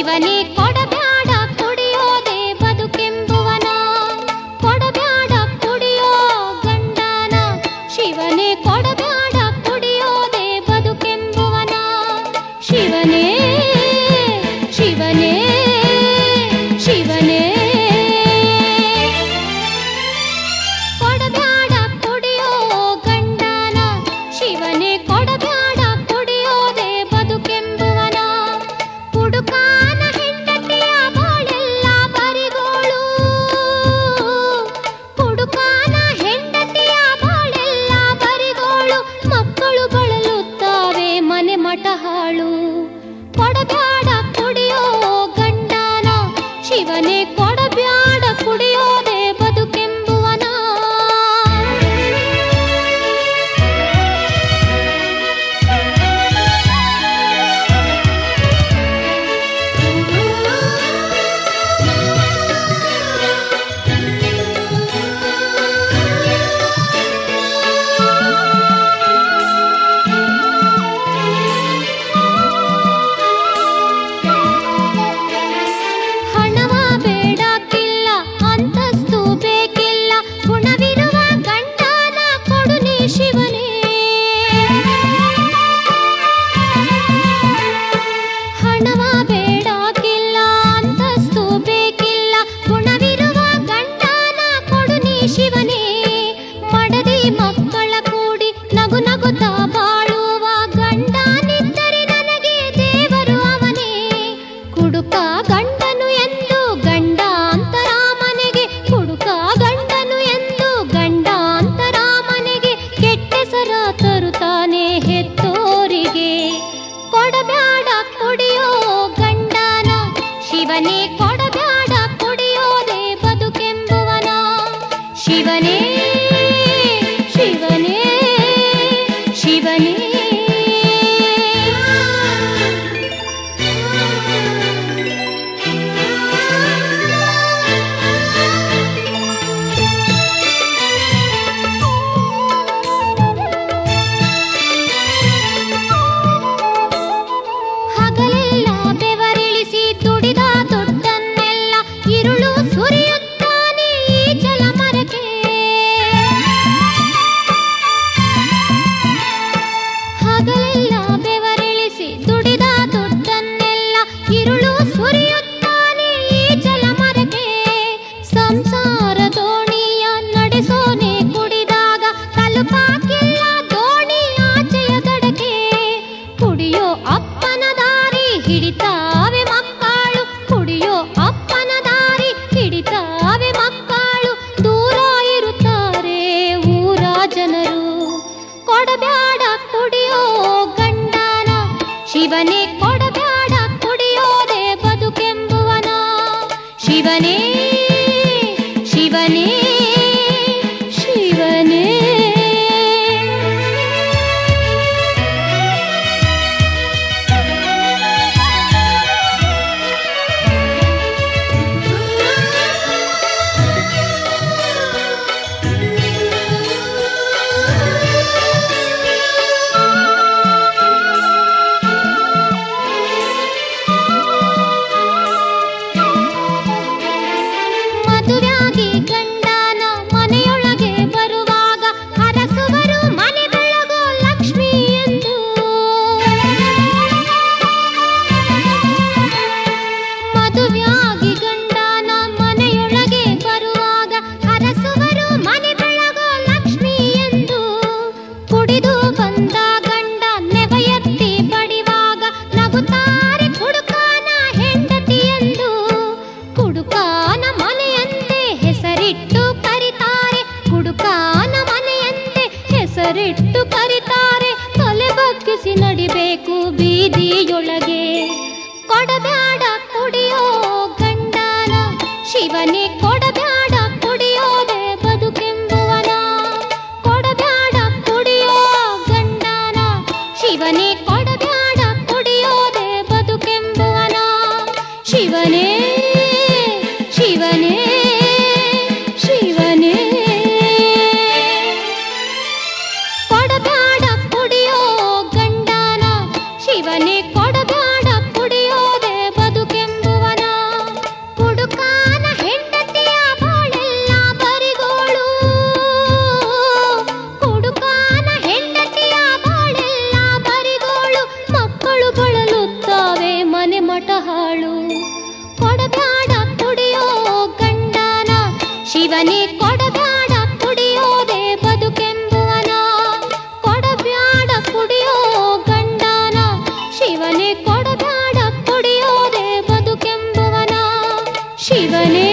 ಜೀವನೇ ಕೊಡಬ್ಯಾಡ, ಕುಡಿಯೋದೆ ಬದುಕೆಂಬುವನ. ಕೊಡಬ್ಯಾಡ, ಕುಡಿಯೋ ಗಂಡನ. ಶಿವನೇ ಕೊಡಬ್ಯಾಡ, ಕುಡಿಯೋದೆ ಬದುಕೆಂಬುವನ. ಶಿವನೇ ಶಿವನೇ ಶಿವನೇ. ಕೊಡಬ್ಯಾಡ, ಕುಡಿಯೋ ಗಂಡನ. ಶಿವನೇ ಕೊಡಬ್ಯಾಡ, ಕುಡಿಯೋದೆ ಬದುಕೆಂಬುವನ. ಹುಡುಕ ಮಠ ಶಿವನೇ ಕೋ ಜೀವನೇ ಕೊಡಬ್ಯಾಡ ಕುಡಿಯೋದೆ ಬದುಕೆಂಬುವನ ಕೊಡಬ್ಯಾಡ ಕುಡಿಯೋ ಗಂಡನ. ಶಿವನೇ ಕೊಡಬ್ಯಾಡ ಕುಡಿಯೋದೆ ಬದುಕೆಂಬುವನ ಶಿವನೇ